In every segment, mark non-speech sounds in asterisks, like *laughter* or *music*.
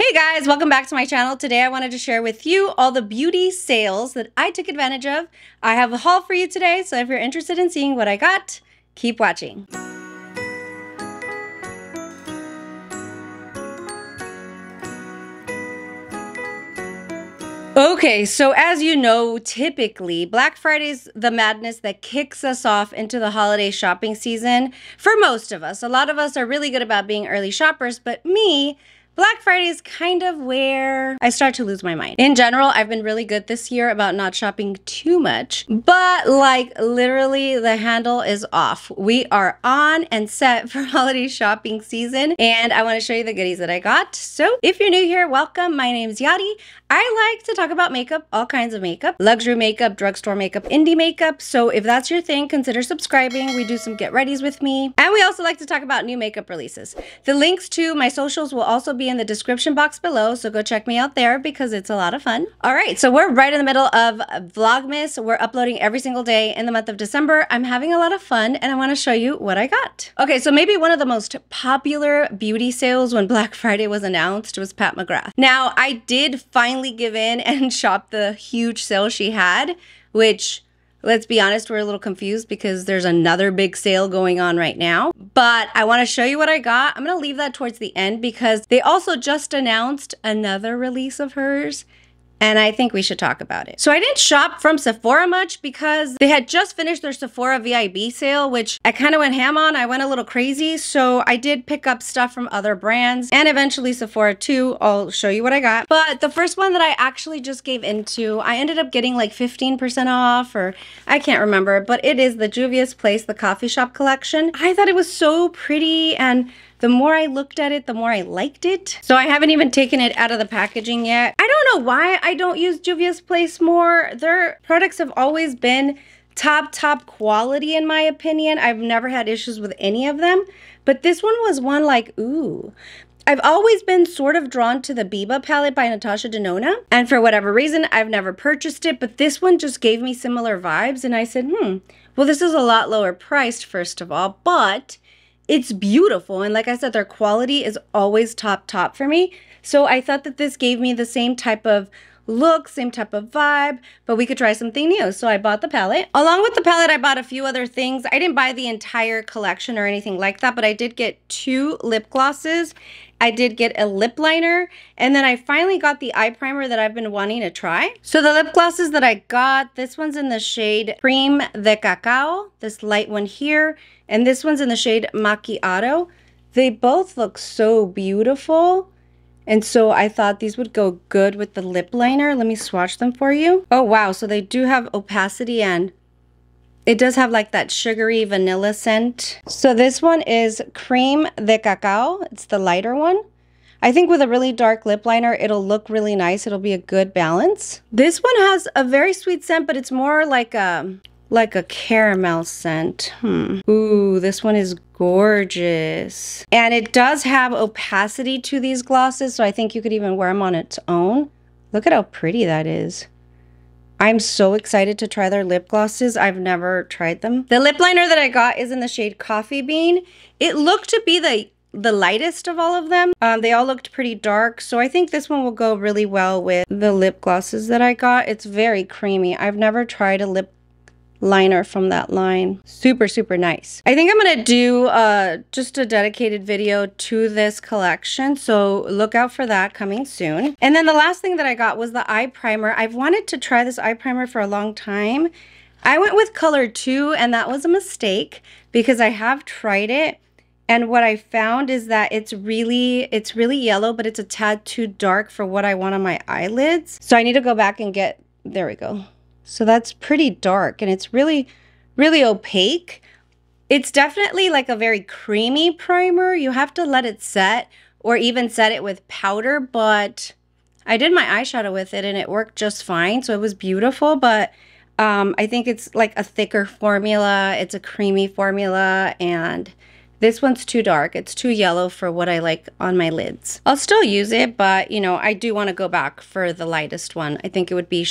Hey guys, welcome back to my channel. Today I wanted to share with you all the beauty sales that I took advantage of. I have a haul for you today, so if you're interested in seeing what I got, keep watching. Okay, so as you know, typically Black Friday is the madness that kicks us off into the holiday shopping season for most of us. A lot of us are really good about being early shoppers, but me, Black Friday is kind of where I start to lose my mind. In general, I've been really good this year about not shopping too much, but like literally the handle is off. We are on and set for *laughs* holiday shopping season, and I want to show you the goodies that I got. So if you're new here, welcome. My name's Yadi. I like to talk about makeup, all kinds of makeup, luxury makeup, drugstore makeup, indie makeup. So if that's your thing, consider subscribing. We do some get readies with me. And we also like to talk about new makeup releases. The links to my socials will also be in the description box below. So go check me out there because it's a lot of fun. All right, so we're right in the middle of Vlogmas. We're uploading every single day in the month of December. I'm having a lot of fun and I want to show you what I got. Okay, so maybe one of the most popular beauty sales when Black *laughs* Friday was announced was Pat McGrath. Now, I did finally finally give in and *laughs* shop the huge sale she had, which let's be honest, we're a little confused because there's another big sale going on right now. But I want to show you what I got. I'm going to leave that towards the end because they also just announced another release of hers and I think we should talk about it. So I didn't shop from Sephora much because they had just finished their Sephora VIB sale, which I kind of went ham on. I went a little crazy. So I did pick up stuff from other brands and eventually Sephora too. I'll show you what I got. But the first one that I actually just gave into, I ended up getting like 15% off or I can't remember, but it is the Juvia's Place, the coffee shop collection. I thought it was so pretty and the more I looked at it, the more I liked it. So I haven't even taken it out of the packaging yet. I don't know why I don't use Juvia's Place more. Their products have always been top, top quality in my opinion. I've never had issues with any of them. But this one was one like, ooh. I've always been sort of drawn to the Biba palette by Natasha Denona. And for whatever reason, I've never purchased it. But this one just gave me similar vibes. And I said, hmm, well, this is a lot lower priced, first of all. But it's beautiful. And like I said, their quality is always top, top for me. So I thought that this gave me the same type of look, same type of vibe, but we could try something new. So I bought the palette. Along with the palette, I bought a few other things. I didn't buy the entire collection or anything like that, but I did get two lip glosses. I did get a lip liner, and then I finally got the eye primer that I've been wanting to try. So the lip glosses that I got, this one's in the shade Cream de Cacao, this light one here, and this one's in the shade Macchiato. They both look so beautiful. And so I thought these would go good with the lip liner. Let me swatch them for you. Oh, wow. So they do have opacity and it does have like that sugary vanilla scent. So this one is Cream de Cacao. It's the lighter one. I think with a really dark lip liner, it'll look really nice. It'll be a good balance. This one has a very sweet scent, but it's more like a like a caramel scent. Hmm. Ooh, this one is gorgeous. And it does have opacity to these glosses, so I think you could even wear them on its own. Look at how pretty that is. I'm so excited to try their lip glosses. I've never tried them. The lip liner that I got is in the shade Coffee Bean. It looked to be the the lightest of all of them. Um, they all looked pretty dark, so I think this one will go really well with the lip glosses that I got. It's very creamy. I've never tried a lip liner from that line. Super, super nice. I think I'm going to do uh, just a dedicated video to this collection. So look out for that coming soon. And then the last thing that I got was the eye primer. I've wanted to try this eye primer for a long time. I went with color 2 and that was a mistake because I have tried it. And what I found is that it's really, it's really yellow, but it's a tad too dark for what I want on my eyelids. So I need to go back and get, there we go. So that's pretty dark and it's really, really opaque. It's definitely like a very creamy primer. You have to let it set or even set it with powder, but I did my eyeshadow with it and it worked just fine. So it was beautiful, but um, I think it's like a thicker formula. It's a creamy formula and this one's too dark. It's too yellow for what I like on my lids. I'll still use it, but you know, I do want to go back for the lightest one. I think it would be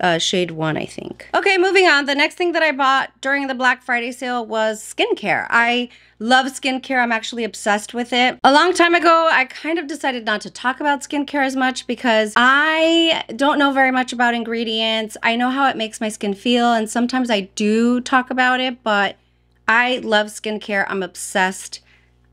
uh, shade one, I think. Okay, moving on. The next thing that I bought during the Black Friday sale was skincare. I love skincare. I'm actually obsessed with it. A long time ago, I kind of decided not to talk about skincare as much because I don't know very much about ingredients. I know how it makes my skin feel, and sometimes I do talk about it, but I love skincare. I'm obsessed.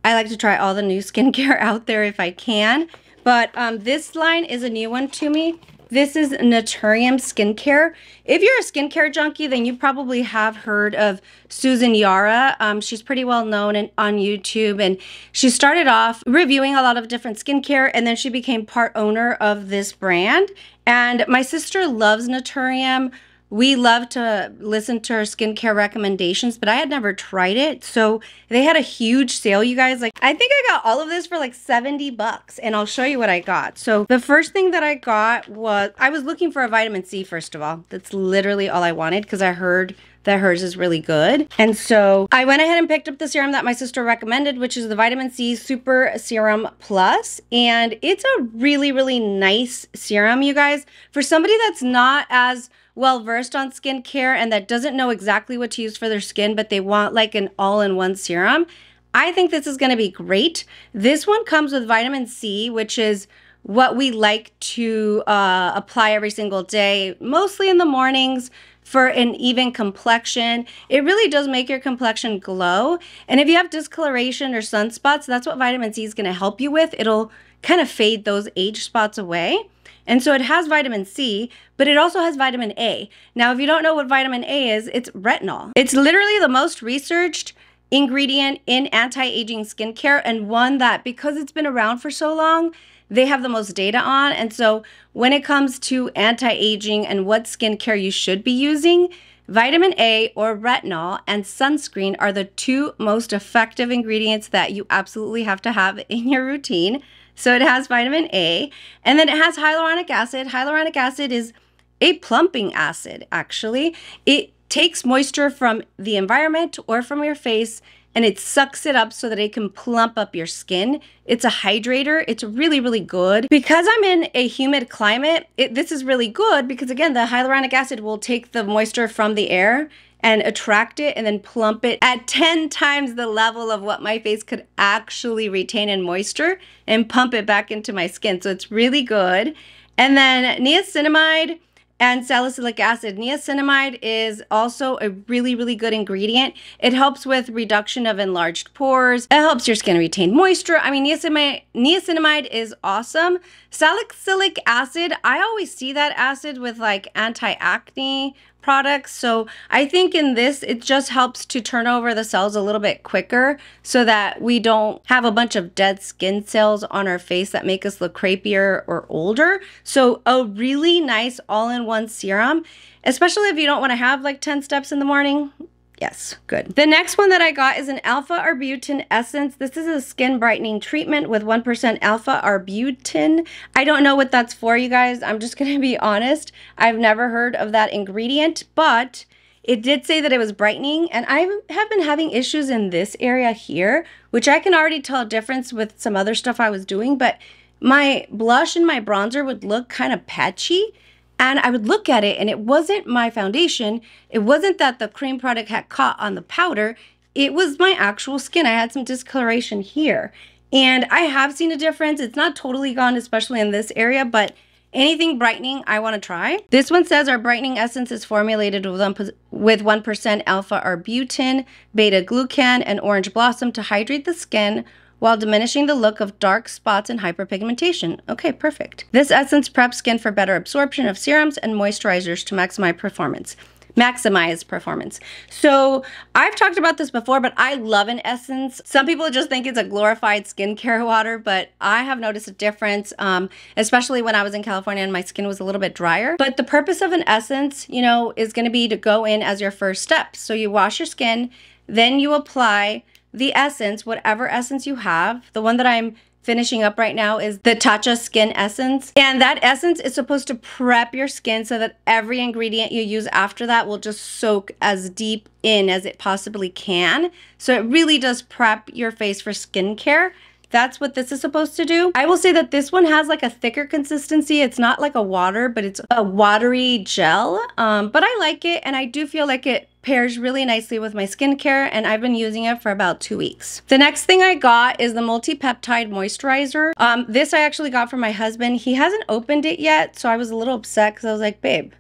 I like to try all the new *laughs* skincare out there if I can. But um, this line is a new one to me. This is Naturium Skincare. If you're a skincare junkie, then you probably have heard of Susan Yara. Um, she's pretty well known in, on YouTube, and she started off reviewing a lot of different skincare, and then she became part owner of this brand. And my sister loves Naturium we love to listen to our skincare recommendations, but I had never tried it. So they had a huge sale, you guys. Like, I think I got all of this for like 70 bucks, and I'll show you what I got. So the first thing that I got was I was looking for a vitamin C, first of all. That's literally all I wanted because I heard that hers is really good. And so I went ahead and picked up the serum that my sister recommended, which is the Vitamin C Super Serum Plus. And it's a really, really nice serum, you guys. For somebody that's not as well versed on skincare and that doesn't know exactly what to use for their skin, but they want like an all in one serum, I think this is going to be great. This one comes with vitamin C, which is what we like to uh, apply every single day, mostly in the mornings for an even complexion. It really does make your complexion glow. And if you have discoloration or sunspots, that's what vitamin C is going to help you with. It'll kind of fade those age spots away. And so it has vitamin C, but it also has vitamin A. Now, if you don't know what vitamin A is, it's retinol. It's literally the most researched ingredient in anti-aging skincare and one that because it's been around for so long, they have the most data on. And so when it comes to anti-aging and what skincare you should be using, Vitamin A or retinol and sunscreen are the two most effective ingredients that you absolutely have to have in your routine. So it has vitamin A and then it has hyaluronic acid. Hyaluronic acid is a plumping acid, actually. It takes moisture from the environment or from your face and it sucks it up so that it can plump up your skin. It's a hydrator. It's really, really good. Because I'm in a humid climate, it, this is really good because again, the hyaluronic acid will take the moisture from the air and attract it and then plump it at *laughs* 10 times the level of what my face could actually retain in moisture and pump it back into my skin. So it's really good. And then niacinamide and salicylic acid. Niacinamide is also a really, really good ingredient. It helps with reduction of enlarged pores. It helps your skin retain moisture. I mean, niacinamide, niacinamide is awesome. Salicylic acid, I always see that acid with like anti-acne products. So I think in this, it just helps to turn over the cells a little bit quicker so that we don't have a bunch of dead skin cells on our face that make us look crepier or older. So a really nice all-in-one serum, especially if you don't want to have like 10 steps in the morning. Yes, good. The next one that I got is an alpha arbutin essence. This is a skin brightening treatment with 1% alpha arbutin. I don't know what that's for, you guys. I'm just *laughs* going to be honest. I've never heard of that ingredient, but it did say that it was brightening, and I have been having issues in this area here, which I can already tell a difference with some other stuff I was doing, but my blush and my bronzer would look kind of patchy. And I would look at it and it wasn't my foundation. It wasn't that the cream product had caught on the powder. It was my actual skin. I had some discoloration here. And I have seen a difference. It's not totally gone, especially in this area, but anything brightening I want to try. This one says our brightening essence is formulated with 1% alpha arbutin, beta glucan, and orange blossom to hydrate the skin while diminishing the look of dark spots and hyperpigmentation. Okay, perfect. This essence preps skin for better absorption of serums and moisturizers to maximize performance. Maximize performance. So I've talked about this before, but I love an essence. Some people just think it's a glorified skincare water, but I have noticed a difference, um, especially when I was in California and my skin was a little bit drier. But the purpose of an essence, you know, is going to be to go in as your first step. So you wash your skin, then you apply the essence, whatever essence you have. The one that I'm finishing up right now is the Tatcha Skin Essence. And that essence is supposed to prep your skin so that every ingredient you use after that will just soak as deep in as it possibly can. So it really does prep your face for skincare. That's what this is supposed to do. I will say that this one has like a thicker consistency. It's not like a water, but it's a watery gel. Um, but I like it and I do feel like it pairs really nicely with my skincare and I've been using it for about two weeks. The next thing I got is the multi-peptide moisturizer. Um, this I actually got from my husband. He hasn't opened it yet, so I was a little upset because I was like, babe,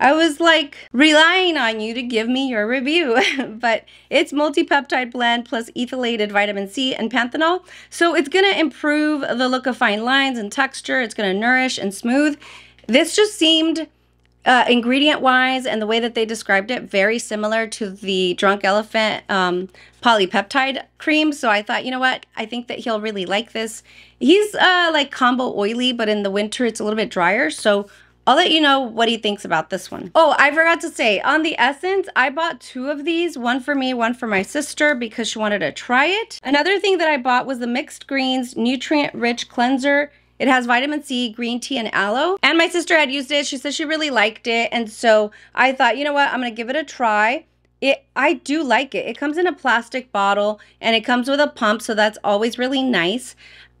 I was like relying on you to give me your review, *laughs* but it's multi-peptide blend plus ethylated vitamin C and panthenol. So it's gonna improve the look of fine lines and texture. It's gonna nourish and smooth. This just seemed uh, ingredient wise and the way that they described it, very similar to the Drunk Elephant um, polypeptide cream. So I thought, you know what? I think that he'll really like this. He's uh, like combo oily, but in the winter it's a little bit drier. So I'll let you know what he thinks about this one. Oh, I forgot to say, on the Essence, I bought two of these, one for me, one for my sister because she wanted to try it. Another thing that I bought was the Mixed Greens Nutrient Rich Cleanser. It has vitamin C, green tea, and aloe. And my sister had used it. She said she really liked it. And so I thought, you know what? I'm going to give it a try. It I do like it. It comes in a plastic bottle and it comes with a pump, so that's always really nice.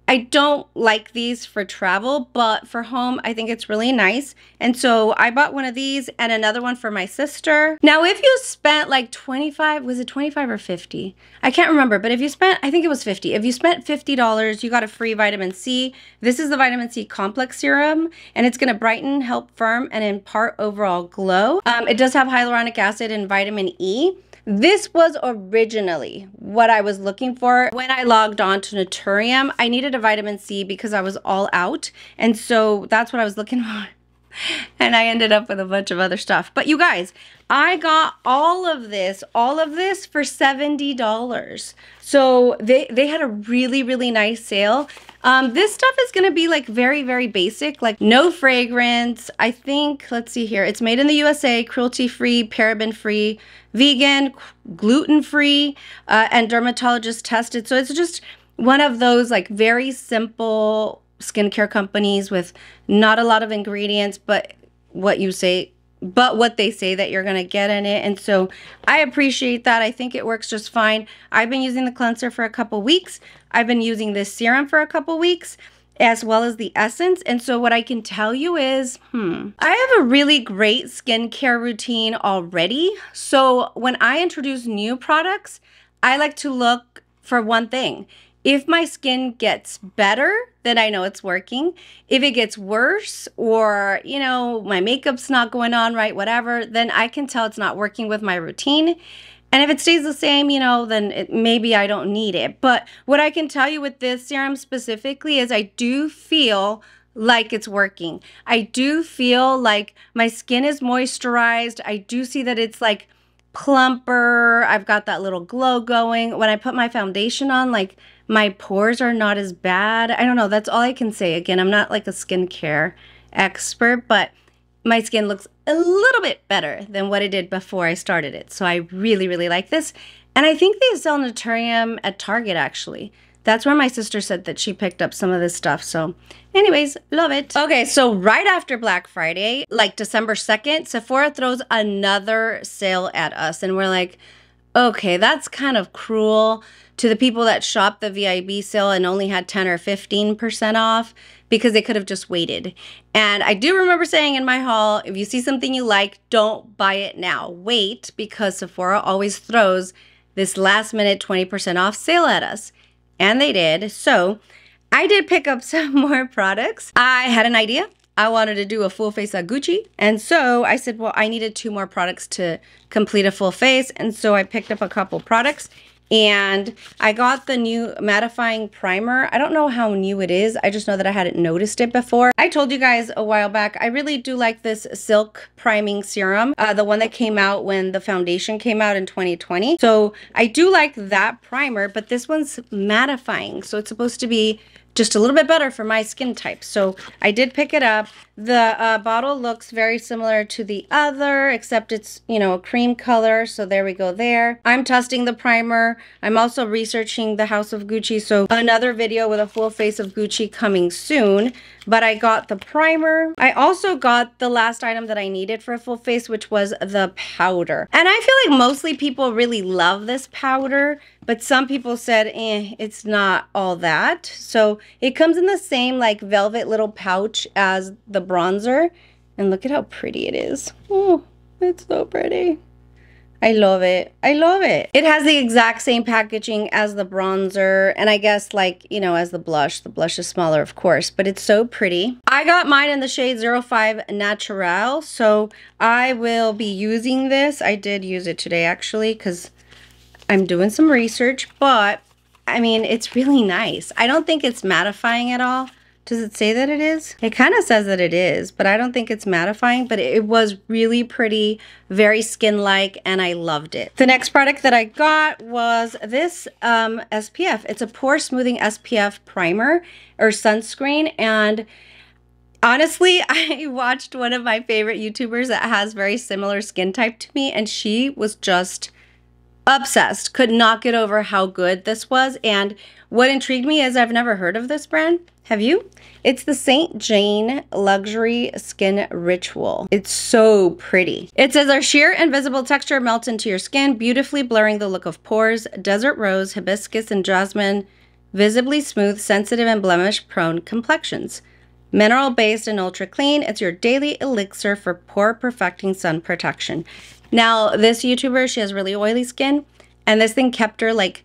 I don't like these for travel, but for home, I think it's really nice. And so I bought one of these and another one for my sister. Now, if you spent like 25, was it 25 or 50? I can't remember, but if you spent, I think it was 50. If you spent $50, you got a free vitamin C. This is the vitamin C complex serum and it's gonna brighten, help firm, and impart overall glow. Um, it does have hyaluronic acid and vitamin E. This was originally what I was looking for. When I logged on to Naturium, I needed a vitamin C because I was all out. And so that's what I was looking *laughs* for. *laughs* And I ended up with a bunch of other stuff. But you guys, I got all of this, all of this for $70. So they, they had a really, really nice sale. Um, this stuff is going to be like very, very basic, like no fragrance. I think, let's see here. It's made in the USA, cruelty-free, paraben-free, vegan, gluten-free, uh, and dermatologist tested. So it's just one of those like very simple skincare companies with not a lot of ingredients, but what you say but what they say that you're going to get in it. And so I appreciate that. I think it works just fine. I've been using the cleanser for a couple weeks. I've been using this serum for a couple weeks as well as the essence. And so what I can tell you is, hmm, I have a really great skincare routine already. So when I introduce new products, I like to look for one thing. If my skin gets better, then I know it's working. If it gets worse or, you know, my makeup's not going on right, whatever, then I can tell it's not working with my routine. And if it stays the same, you know, then it, maybe I don't need it. But what I can tell you with this serum specifically is I do feel like it's working. I do feel like my skin is moisturized. I do see that it's like plumper. I've got that little glow going. When I put my foundation on, like my pores are not as bad. I don't know. That's all I can say. Again, I'm not like a skincare expert, but my skin looks a little bit better than what it did before I started it. So I really, really like this. And I think they sell Naturium at Target actually. That's where my sister said that she picked up some of this stuff. So anyways, love it. Okay, so right after Black Friday, like December 2nd, Sephora throws another sale at us. And we're like, okay, that's kind of cruel to the people that shopped the VIB sale and only had 10 or 15% off because they could have just waited. And I do remember saying in my haul, if you see something you like, don't buy it now. Wait because Sephora always throws this last minute 20% off sale at us. And they did. So I did pick up *laughs* some more products. I had an idea. I wanted to do a full face of Gucci. And so I said, well, I needed two more products to complete a full face. And so I picked up a couple products and I got the new mattifying primer. I don't know how new it is. I just know that I hadn't noticed it before. I told you guys a while back, I really do like this Silk Priming Serum, uh, the one that came out when the foundation came out in 2020. So I do like that primer, but this one's mattifying. So it's supposed to be just a little bit better for my skin type. So I did pick it up. The uh, bottle looks very similar to the other, except it's, you know, a cream color. So there we go there. I'm testing the primer. I'm also researching the House of Gucci. So another video with a full face of Gucci coming soon. But I got the primer. I also got the last item that I needed for a full face, which was the powder. And I feel like mostly people really love this powder but some people said, eh, it's not all that. So it comes in the same like velvet little pouch as the bronzer. And look at how pretty it is. Oh, it's so pretty. I love it. I love it. It has the exact same packaging as the bronzer and I guess like, you know, as the blush. The blush is smaller, of course, but it's so pretty. I got mine in the shade 05 Natural, so I will be using this. I did use it today actually because I'm doing some research, but I mean, it's really nice. I don't think it's mattifying at all. Does it say that it is? It kind of says that it is, but I don't think it's mattifying, but it was really pretty, very skin-like, and I loved it. The next product that I got was this um, SPF. It's a pore smoothing SPF primer or sunscreen, and honestly, *laughs* I watched one of my favorite YouTubers that has very similar skin type to me, and she was just obsessed, could not get over how good this was. And what intrigued me is I've never heard of this brand. Have you? It's the Saint Jane Luxury Skin Ritual. It's so pretty. It says our sheer invisible texture melts into your skin, beautifully blurring the look of pores, desert rose, hibiscus, and jasmine, visibly smooth, sensitive, and blemish prone complexions. Mineral based and ultra clean, it's your daily elixir for pore perfecting sun protection. Now, this YouTuber, she has really oily skin, and this thing kept her like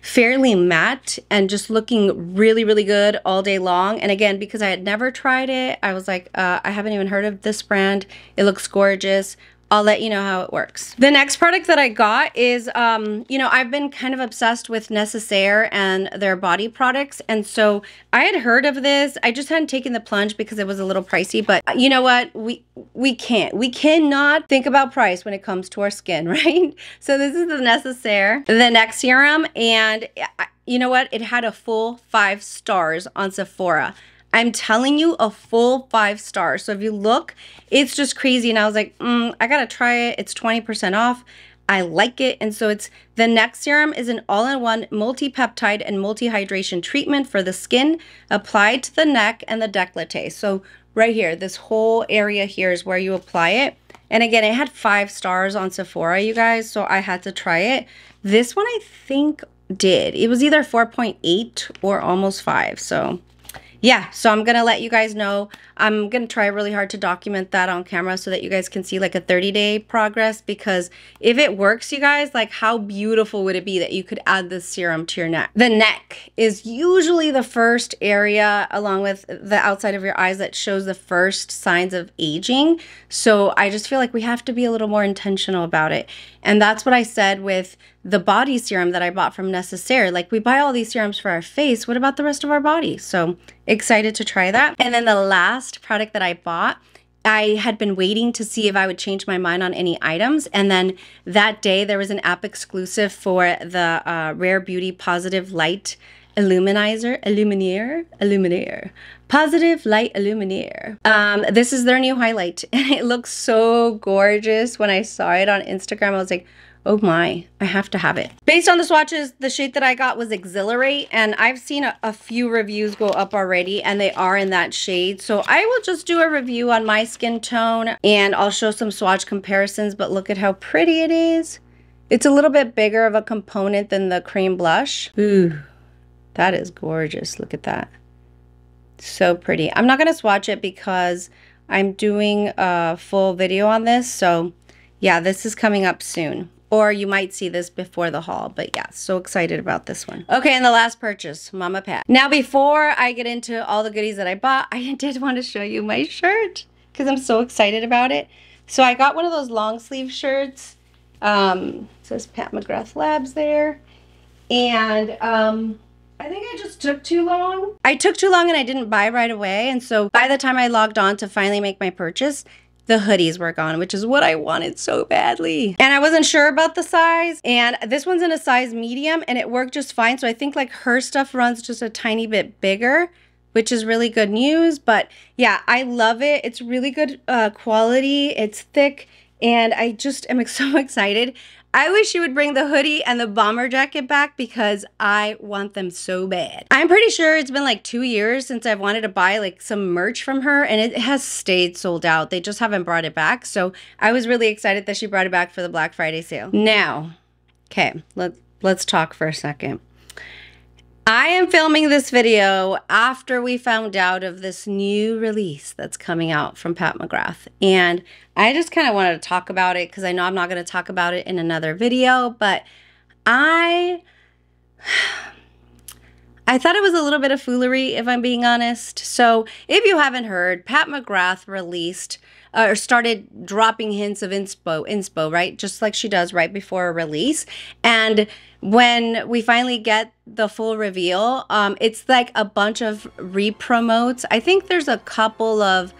fairly matte and just looking really, really good all day long. And again, because I had never tried it, I was like, uh, I haven't even heard of this brand. It looks gorgeous. I'll let you know how it works. The next product that I got is, um, you know, I've been kind of obsessed with Necessaire and their body products. And so I had heard of this. I just hadn't taken the plunge because it was a little pricey. But you know what? We we can't. We cannot think about price when it comes to our skin, *laughs* right? So this is the Necessaire, the Neck Serum. And you know what? It had a full five stars on Sephora. I'm telling you a full five stars. So if you look, it's just crazy. And I was like, mm, I gotta try it. It's 20% off. I like it. And so it's the Neck Serum is an all-in-one multi-peptide and multi-hydration treatment for the skin applied to the neck and the décolleté. So right here, this whole area here is where you apply it. And again, it had five stars on Sephora, you guys, so I had to try it. This one I think did. It was either 4.8 or almost 5, so yeah, so I'm going to let you guys know. I'm going to try really hard to document that on camera so that you guys can see like a 30 day progress because if it works, you guys, like how beautiful would it be that you could add this serum to your neck? The neck is usually the first area along with the outside of your eyes that shows the first signs of aging. So I just feel like we have to be a little more intentional about it. And that's what I said with the body serum that I bought from Necessaire. Like we buy all these serums for our face. What about the rest of our body? So excited to try that. And then the last product that I bought, I had been waiting to see if I would change my mind on any items. And then that day there was an app exclusive for the uh, Rare Beauty Positive Light Illuminizer, Illuminaire, Illuminaire, Positive Light Illuminaire. Um, this is their new highlight *laughs* and it looks so gorgeous. When I saw it on Instagram, I was like, Oh my, I have to have it. Based on the swatches, the shade that I got was Exhilarate, and I've seen a, a, few reviews go up already, and they are in that shade. So I will just do a review on my skin tone, and I'll show some swatch comparisons, but look at how pretty it is. It's a little bit bigger of a component than the cream blush. Ooh, that is gorgeous. Look at that. So pretty. I'm not going to swatch it because I'm doing a full video on this, so yeah, this is coming up soon or you might see this before the haul. But yeah, so excited about this one. Okay, and the last purchase, Mama Pat. Now, before I get into all the goodies that I bought, *laughs* I did want to show you my shirt because I'm so excited about it. So I got one of those long sleeve shirts. Um, says Pat McGrath Labs there. And um, I think I just took too long. I took too long and I didn't buy right away. And so by the time I logged on to finally make my purchase, the hoodies were gone, which is what I wanted so badly. And I wasn't sure about the size. And this one's in a size medium and it worked just fine. So I think like her stuff runs just a tiny bit bigger which is really good news. But yeah, I love it. It's really good uh, quality. It's thick and I just am *laughs* so excited. I wish you would bring the hoodie and the bomber jacket back because I want them so bad. I'm pretty sure it's been like two years since I've wanted to buy like some merch from her and it has stayed sold out. They just haven't brought it back. So I was really excited that she brought it back for the Black Friday sale. Now, okay, let's let's talk for a second. I am filming this video after we found out of this new release that's coming out from Pat McGrath. And I just kind of wanted to talk about it because I know I'm not going to talk about it in another video, but I I thought it was a little bit of foolery if I'm being honest. So, if you haven't heard, Pat McGrath released uh, or started dropping hints of inspo, inspo, right? Just like she does right before a release. And when we finally get the full reveal, um, it's like a bunch of re-promotes. I think there's a couple of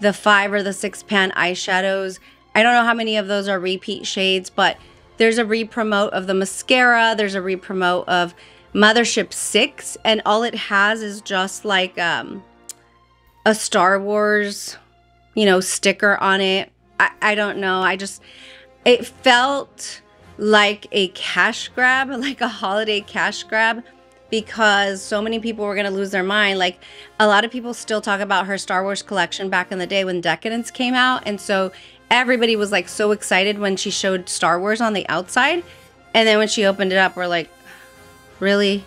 the five or the six pan eyeshadows. I don't know how many of those are repeat shades, but there's a re-promote of the mascara. There's a re-promote of Mothership 6, and all it has is just like um, a Star Wars you know, sticker on it. I, I don't know. I just, it felt like a cash grab, *laughs* like a holiday cash grab because so many people were going to lose their mind. Like a lot of people still talk about her Star Wars collection back in the day when Decadence came out. And so everybody was like so excited when she showed Star Wars on the outside. And then when she opened it up, we're like, really?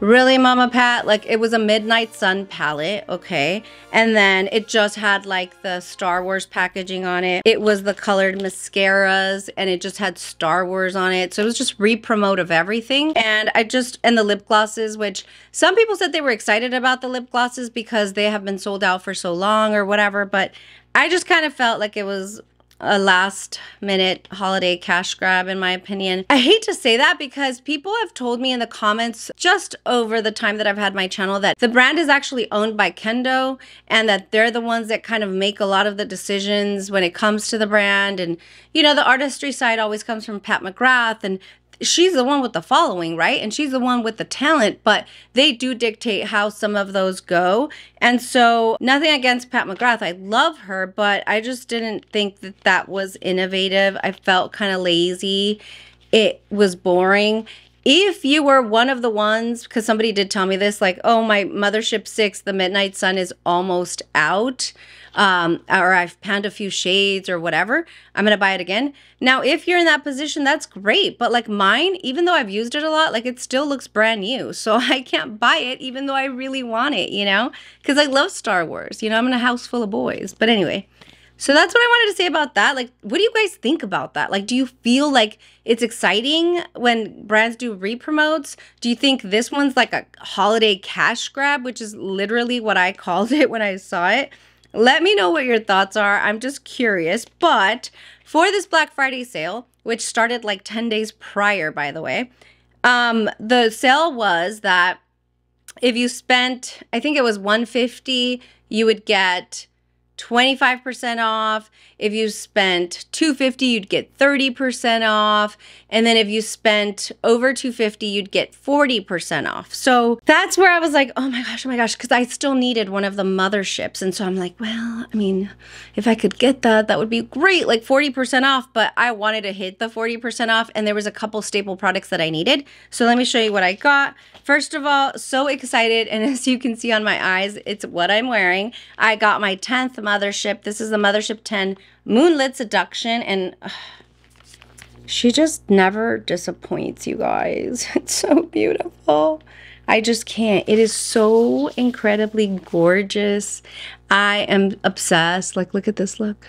Really, Mama Pat? Like, it was a Midnight Sun palette, okay? And then it just had, like, the Star Wars packaging on it. It was the colored mascaras, and it just had Star Wars on it. So it was just re-promote of everything. And I just, and the lip glosses, which some people said they were excited about the lip glosses because they have been sold out for so long or whatever. But I just kind of felt like it was a last minute holiday cash grab, in my opinion. I hate to say that because people have told me in the comments just over the time that I've had my channel that the brand is actually owned by Kendo and that they're the ones that kind of make a lot of the decisions when it comes to the brand. And, you know, the artistry side always comes from Pat McGrath and she's the one with the following, right? And she's the one with the talent, but they do dictate how some of those go. And so, nothing against Pat McGrath. I love her, but I just didn't think that that was innovative. I felt kind of lazy. It was boring. If you were one of the ones, because somebody did tell me this, like, oh, my Mothership 6, the Midnight Sun is almost out um, or I've panned a few shades or whatever, I'm to buy it again. Now, if you're in that position, that's great. But like mine, even though I've used it a lot, like it still looks brand new. So *laughs* I can't buy it even though I really want it, you know, because I love Star Wars. You know, I'm in a house full of boys. But anyway, so that's what I wanted to say about that. Like, what do you guys think about that? Like, do you feel like it's exciting when brands do re-promotes? Do you think this one's like a holiday cash grab, which is literally what I *laughs* called it when I saw it? Let me know what your thoughts are. I'm just curious. But for this Black Friday sale, which started like 10 days prior, by the way, um, the sale was that if you spent, I think it was 150, you would get 25% off. If you spent 250, you'd get 30% off. And then if you spent over 250, you'd get 40% off. So that's where I was like, oh my gosh, oh my gosh, because I still needed one of the motherships. And so I'm like, well, I mean, if I could get that, that would be great, like 40% off. But I wanted to hit the 40% off, and there was a couple staple products that I needed. So let me show you what I got. First of all, so excited. And *laughs* as you can see on my eyes, it's what I'm wearing. I got my 10th mothership. This is the Mothership 10 Moonlit Seduction. And she just never disappoints, you guys. *laughs* It's so beautiful. I just can't. It is so incredibly gorgeous. I am obsessed. Like, look at this look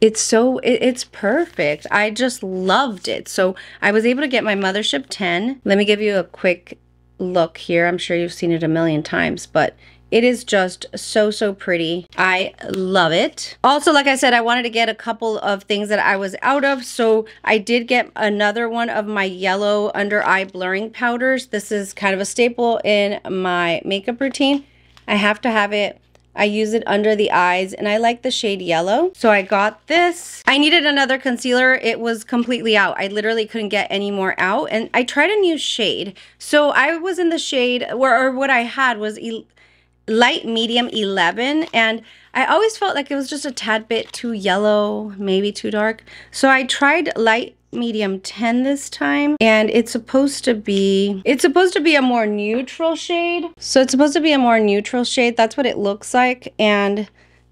it's so it, it's perfect i just loved it so i was able to get my mothership 10 let me give you a quick look here. I'm sure you've seen it a million times, but it is just so, so pretty. I love it. Also, like I said, I wanted to get a couple of things that I was out of. So I did get another one of my yellow under eye blurring powders. This is kind of a staple in my makeup routine. I have to have it I use it under the eyes and I like the shade yellow. So I got this. I needed another concealer. It was completely out. I literally couldn't get any more out. And I tried a new shade. So I was in the shade, where or what I had was light medium 11 and I always felt like it was just a tad bit too yellow, maybe too dark. So I tried light medium 10 this time and it's supposed to be it's supposed to be a more neutral shade so it's supposed to be a more neutral shade that's what it looks like and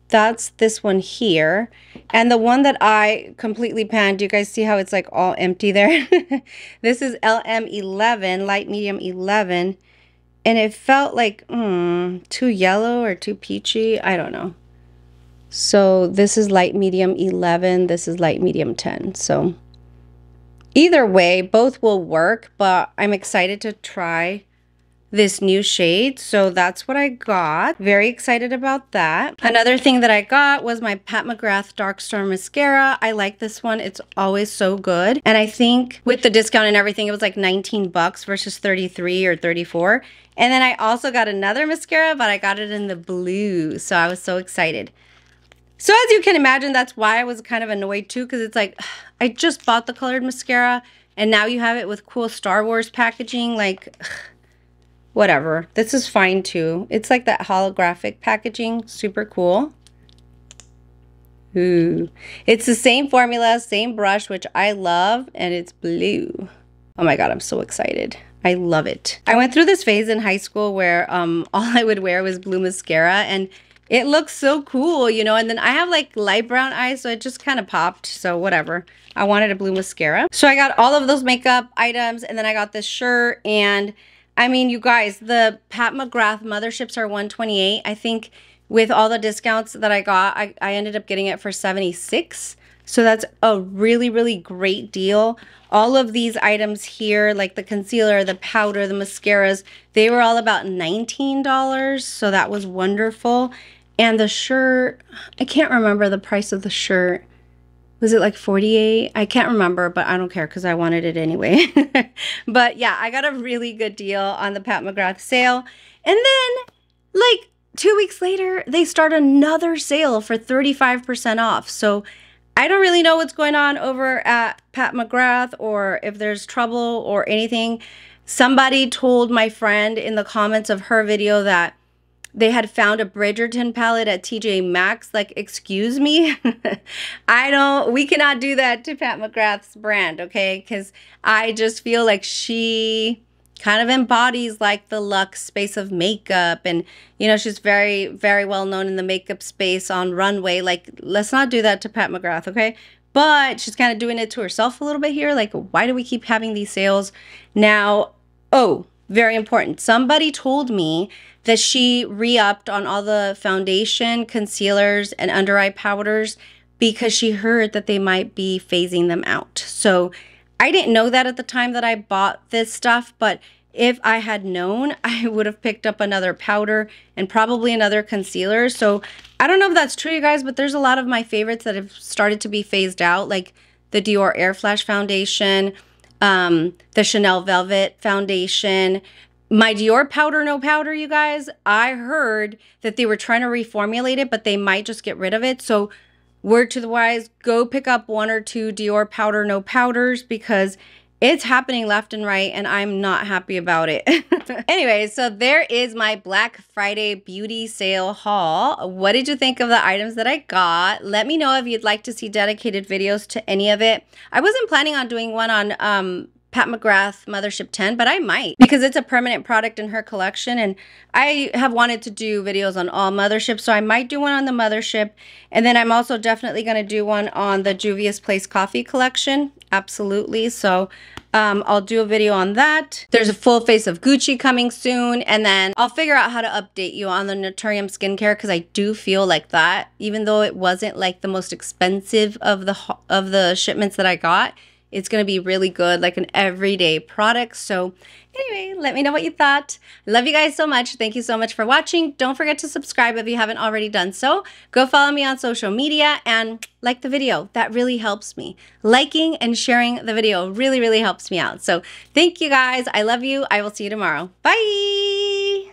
that's this one here. And the one that I completely panned, do you guys see how it's like all empty there? *laughs* this is LM11, light medium 11. And it felt like mm, too yellow or too peachy. I don't know. So this is light medium 11. This is light medium 10. So either way, both will work. But I'm excited to try this new shade. So that's what I got. Very excited about that. Another thing that I got was my Pat McGrath Dark Storm Mascara. I like this one. It's always so good. And I think with the discount and everything, it was like 19 bucks versus 33 or 34. And then I also got another mascara, but I got it in the blue. So I was so excited. So as you can imagine, that's why I was kind of annoyed too, because it's like, *sighs* I just bought the colored mascara, and now you have it with cool Star Wars packaging. Like, *sighs* whatever. This is fine too. It's like that holographic packaging. Super cool. Ooh. It's the same formula, same brush, which I love, and it's blue. Oh my god, I'm so excited. I love it. I went through this phase in high school where um, *laughs* all I would wear was blue mascara, and it looks so cool, you know, and then I have like light brown eyes, so it just kind of popped, so whatever. I wanted a blue mascara. So I got all of those makeup items, and then I got this shirt, and I mean, you guys, the Pat McGrath motherships are 128. I think with all the discounts that I got, I, I ended up getting it for 76. So that's a really, really great deal. All of these items here, like the concealer, the powder, the mascaras, they were all about $19. So that was wonderful. And the shirt, I can't remember the price of the shirt was it like 48 i can't remember but i don't care because i wanted it anyway. *laughs* But yeah i got a really good deal on the pat mcgrath sale. And then like two weeks later they start another sale for 35% off. So i don't really know what's going on over at pat mcgrath or if there's trouble or anything. Somebody told my friend in the comments of her video that they had found a Bridgerton palette at TJ Maxx. Like, excuse me? *laughs* I don't, we cannot do that to Pat McGrath's brand, okay? Because I just feel like she kind of embodies like the luxe space of makeup. And, you know, she's very, very well known in the makeup space on runway. Like, let's not do that to Pat McGrath, okay? But she's kind of doing it to herself a little bit here. Like, why do we keep having these sales? Now, oh, very important. Somebody told me that she re-upped on all the foundation, concealers, and under eye powders because she heard that they might be phasing them out. So I didn't know that at the time that I bought this stuff, but if I had known, *laughs* I would have picked up another powder and probably another concealer. So I don't know if that's true, you guys, but there's a lot of my favorites that have started to be phased out, like the Dior Air Flash Foundation, um, the Chanel Velvet Foundation, my Dior powder no powder, you guys, I heard that they were trying to reformulate it, but they might just get rid of it. So word to the wise, go pick up one or two Dior powder no powders because it's happening left and right and I'm not happy about it. *laughs* anyway, so there is my Black Friday beauty sale haul. What did you think of the items that I got? Let me know if you'd like to see dedicated videos to any of it. I wasn't planning on doing one on um, Pat McGrath Mothership 10, but I might because it's a permanent product in her collection. And I have wanted to do videos on all motherships, so I might do one on the mothership. And then I'm also definitely going to do one on the Juvia's Place coffee collection. Absolutely. So um, I'll do a video on that. There's a full face of Gucci coming soon. And then I'll figure out how to update you on the Naturium skincare because I do feel like that, even though it wasn't like the most expensive of the of the shipments that I got, it's going to be really good, like an everyday product. So anyway, let me know what you thought. Love you guys so much. Thank you so much for watching. Don't forget to subscribe if you haven't already done so. Go follow me on social media and like the video. That really helps me. Liking and sharing the video really, really helps me out. So thank you guys. I love you. I will see you tomorrow. Bye.